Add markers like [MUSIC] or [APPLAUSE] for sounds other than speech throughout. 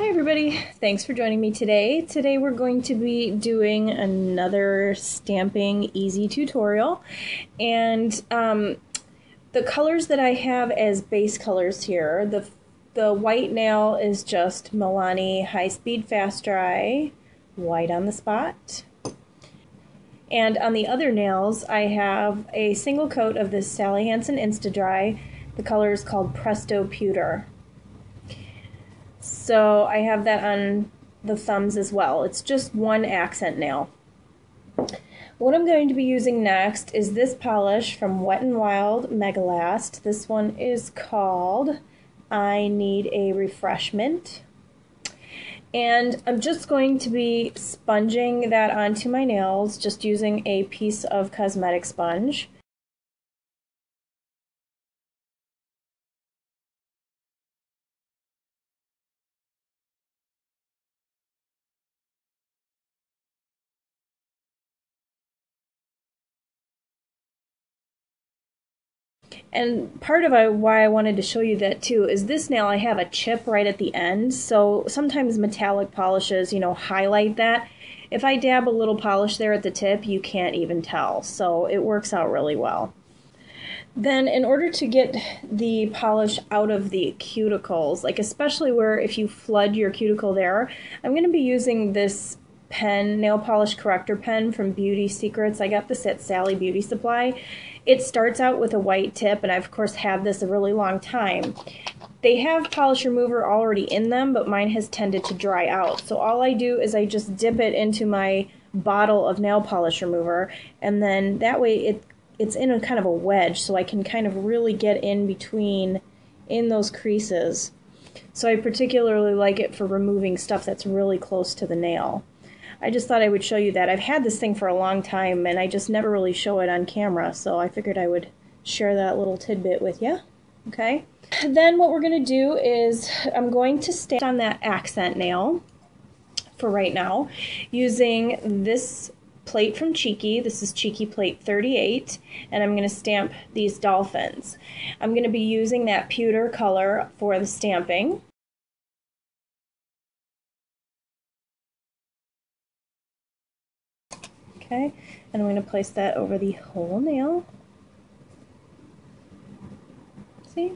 Hi everybody, thanks for joining me today. Today we're going to be doing another stamping easy tutorial and um, the colors that I have as base colors here, the, the white nail is just Milani High Speed Fast Dry, white on the spot. And on the other nails I have a single coat of this Sally Hansen Insta-Dri. The color is called Presto Pewter. So I have that on the thumbs as well. It's just one accent nail. What I'm going to be using next is this polish from Wet n Wild Megalast. This one is called I Need a Refreshment. And I'm just going to be sponging that onto my nails, just using a piece of cosmetic sponge. And part of why I wanted to show you that too is this nail I have a chip right at the end, so sometimes metallic polishes, you know, highlight that. If I dab a little polish there at the tip, you can't even tell, so it works out really well. Then in order to get the polish out of the cuticles, like especially where if you flood your cuticle there, I'm going to be using this pen, nail polish corrector pen from Beauty Secrets. I got this at Sally Beauty Supply. It starts out with a white tip, and I've of course had this a really long time. They have polish remover already in them, but mine has tended to dry out. So all I do is I just dip it into my bottle of nail polish remover, and then that way it it's in a kind of a wedge, so I can kind of really get in between in those creases. So I particularly like it for removing stuff that's really close to the nail. I just thought I would show you that. I've had this thing for a long time and I just never really show it on camera, so I figured I would share that little tidbit with you. Okay? Then what we're going to do is I'm going to stamp on that accent nail for right now using this plate from Cheeky. This is Cheeky Plate 38, and I'm going to stamp these dolphins. I'm going to be using that pewter color for the stamping. Okay, and I'm going to place that over the whole nail. See?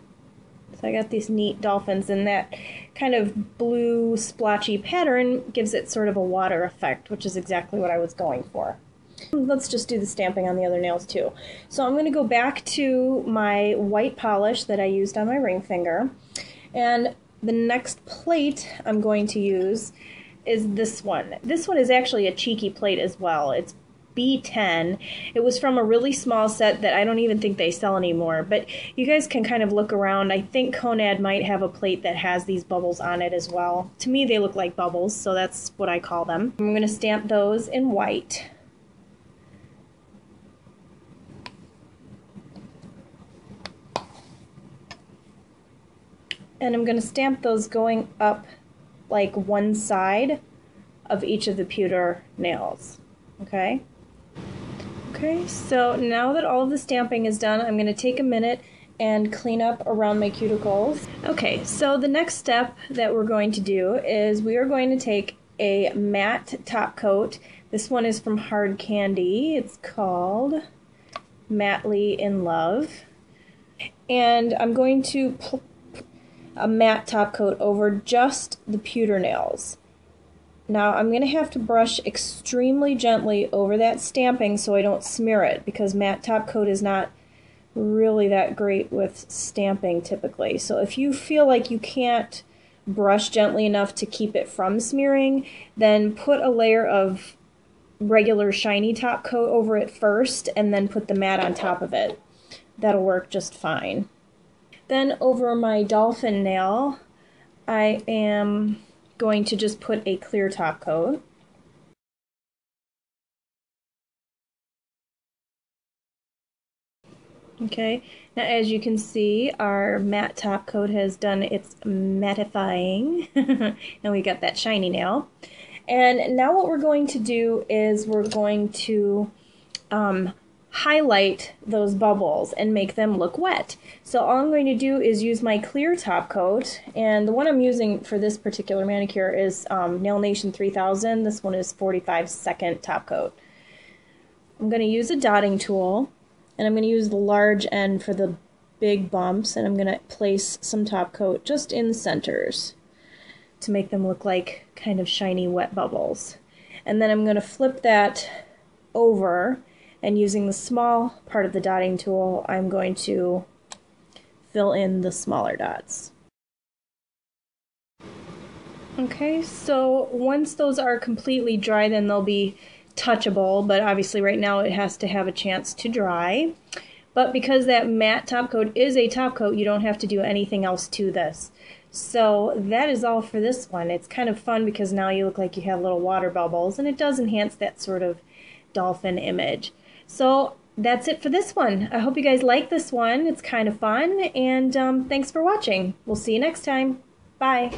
So I got these neat dolphins, and that kind of blue splotchy pattern gives it sort of a water effect, which is exactly what I was going for. Let's just do the stamping on the other nails too. So I'm going to go back to my white polish that I used on my ring finger, and the next plate I'm going to use is this one. This one is actually a cheeky plate as well. It's B10. It was from a really small set that I don't even think they sell anymore, but you guys can kind of look around. I think Konad might have a plate that has these bubbles on it as well. To me, they look like bubbles, so that's what I call them. I'm going to stamp those in white. And I'm going to stamp those going up like one side of each of the pewter nails. Okay? Okay, so now that all of the stamping is done, I'm going to take a minute and clean up around my cuticles. Okay, so the next step that we're going to do is we are going to take a matte top coat. This one is from Hard Candy. It's called Mattely in Love. And I'm going to put a matte top coat over just the pewter nails. Now I'm going to have to brush extremely gently over that stamping so I don't smear it because matte top coat is not really that great with stamping typically. So if you feel like you can't brush gently enough to keep it from smearing, then put a layer of regular shiny top coat over it first and then put the matte on top of it. That'll work just fine. Then over my dolphin nail, I am going to just put a clear top coat. Okay, now as you can see, our matte top coat has done its mattifying, [LAUGHS] and we got that shiny nail. And now what we're going to do is we're going to um, highlight those bubbles and make them look wet. So all I'm going to do is use my clear top coat, and the one I'm using for this particular manicure is um, Nail Nation 3000. This one is 45 second top coat. I'm going to use a dotting tool, and I'm going to use the large end for the big bumps, and I'm going to place some top coat just in the centers to make them look like kind of shiny wet bubbles. And then I'm going to flip that over and using the small part of the dotting tool, I'm going to fill in the smaller dots. Okay, so once those are completely dry, then they'll be touchable, but obviously right now it has to have a chance to dry. But because that matte top coat is a top coat, you don't have to do anything else to this. So that is all for this one. It's kind of fun because now you look like you have little water bubbles, and it does enhance that sort of dolphin image. So that's it for this one. I hope you guys like this one. It's kind of fun, and um, thanks for watching. We'll see you next time. Bye.